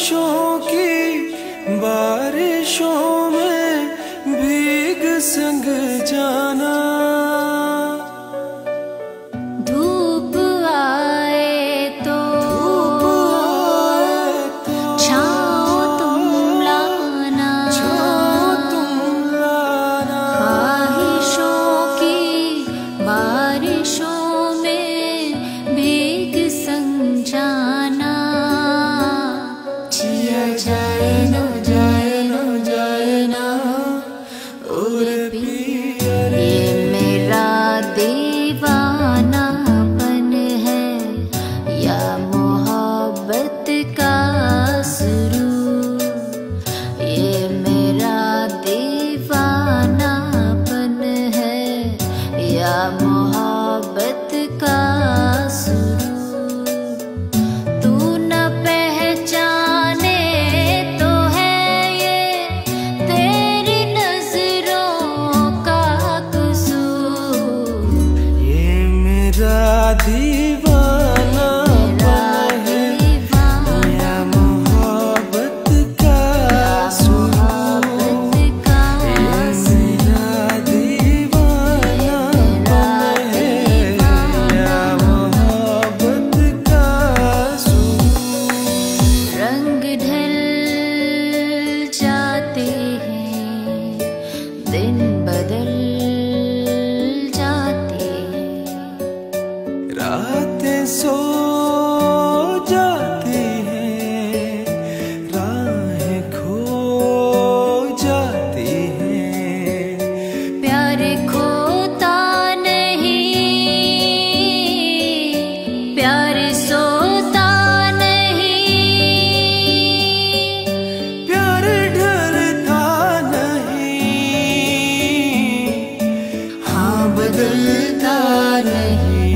बारिशों की बारिशों में भीग संग जाना। धूप आए तो, तो छाओ तुम लाना। छाओ तुम लाना। बारिशों की बारिशों में भीग संग जाना time. बदलता नहीं।